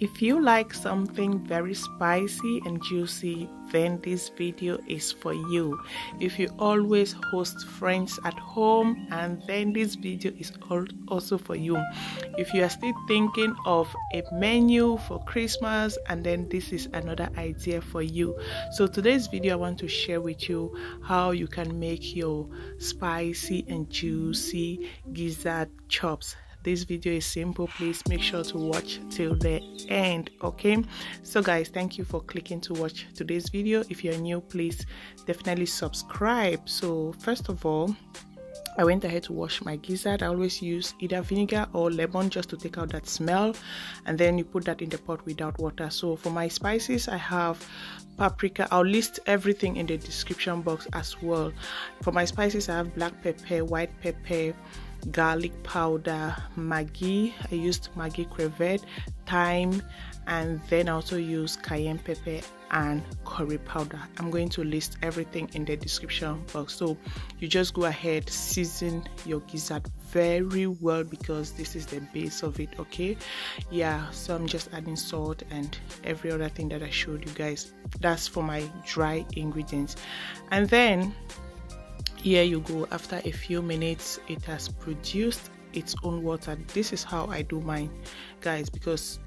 If you like something very spicy and juicy, then this video is for you. If you always host friends at home, and then this video is also for you. If you are still thinking of a menu for Christmas, and then this is another idea for you. So, today's video, I want to share with you how you can make your spicy and juicy gizzard chops this video is simple please make sure to watch till the end okay so guys thank you for clicking to watch today's video if you're new please definitely subscribe so first of all I went ahead to wash my gizzard. I always use either vinegar or lemon just to take out that smell and then you put that in the pot without water. So for my spices, I have paprika. I'll list everything in the description box as well. For my spices, I have black pepper, white pepper, garlic powder, Maggi. I used Maggi crevette, thyme, and then I also use cayenne pepper and curry powder. I'm going to list everything in the description box. So you just go ahead, season your gizzard very well because this is the base of it. Okay, yeah. So I'm just adding salt and every other thing that I showed you guys. That's for my dry ingredients, and then here you go. After a few minutes it has produced its own water. This is how i do mine guys because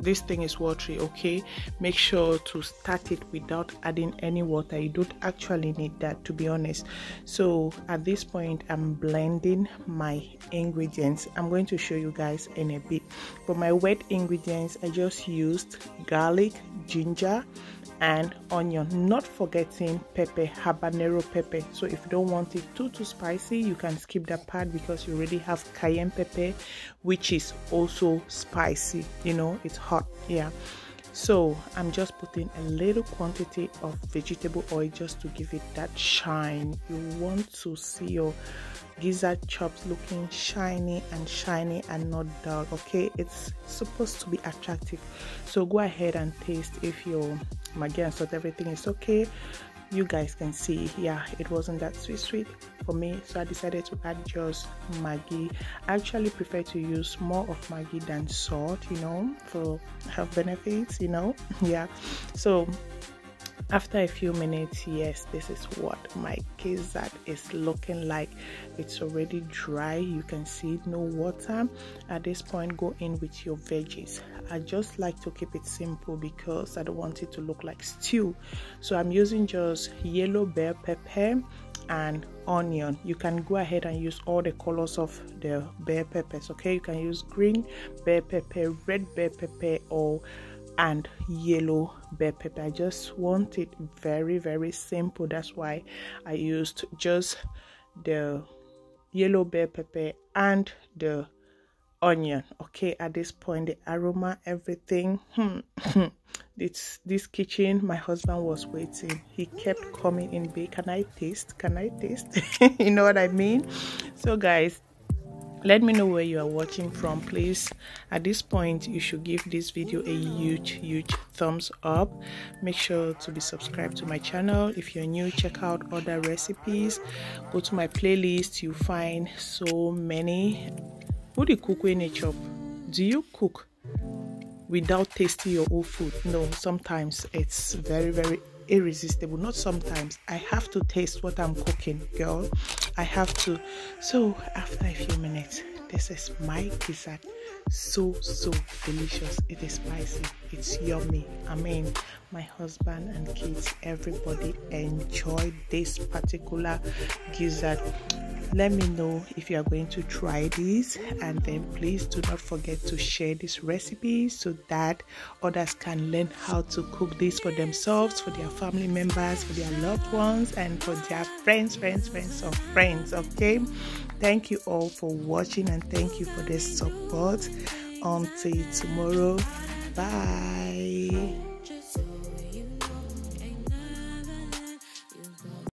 this thing is watery okay? Make sure to start it without adding any water. You don't actually need that to be honest. So at this point i'm blending my ingredients. I'm going to show you guys in a bit. For my wet ingredients i just used garlic ginger and onion. Not forgetting pepper habanero pepper. So if you don't want it too too spicy you can skip that part because you already have cayenne pepper which is also spicy you know? It's hot. Yeah. So i'm just putting a little quantity of vegetable oil just to give it that shine. You want to see your gizzard chops looking shiny and shiny and not dull okay? It's supposed to be attractive. So go ahead and taste if your maggi and salt everything is okay you guys can see yeah it wasn't that sweet sweet for me so i decided to add just maggi. I actually prefer to use more of maggi than salt you know for health benefits you know yeah. So after a few minutes yes this is what my gizzard is looking like. It's already dry. You can see no water. At this point go in with your veggies. I just like to keep it simple because i don't want it to look like stew. So i'm using just yellow bell pepper and onion. You can go ahead and use all the colors of the bell peppers okay? You can use green bell pepper red bell pepper or and yellow bell pepper. I just want it very very simple. That's why i used just the yellow bell pepper and the onion. Okay at this point the aroma everything hmm. this this kitchen my husband was waiting. He kept coming in babe can i taste? Can i taste? You know what i mean? So guys let me know where you are watching from please. At this point you should give this video a huge huge thumbs up. Make sure to be subscribed to my channel. If you're new check out other recipes. Go to my playlist. You find so many. Do you cook when you chop? Do you cook without tasting your own food? No sometimes it's very very irresistible. Not sometimes. I have to taste what i'm cooking girl i have to. So after a few minutes this is my dessert. So so delicious. It is spicy. It's yummy. I mean my husband and kids everybody enjoy this particular gizzard let me know if you are going to try this and then please do not forget to share this recipe so that others can learn how to cook this for themselves for their family members for their loved ones and for their friends friends friends of friends okay? Thank you all for watching and thank you for the support. Until tomorrow. Bye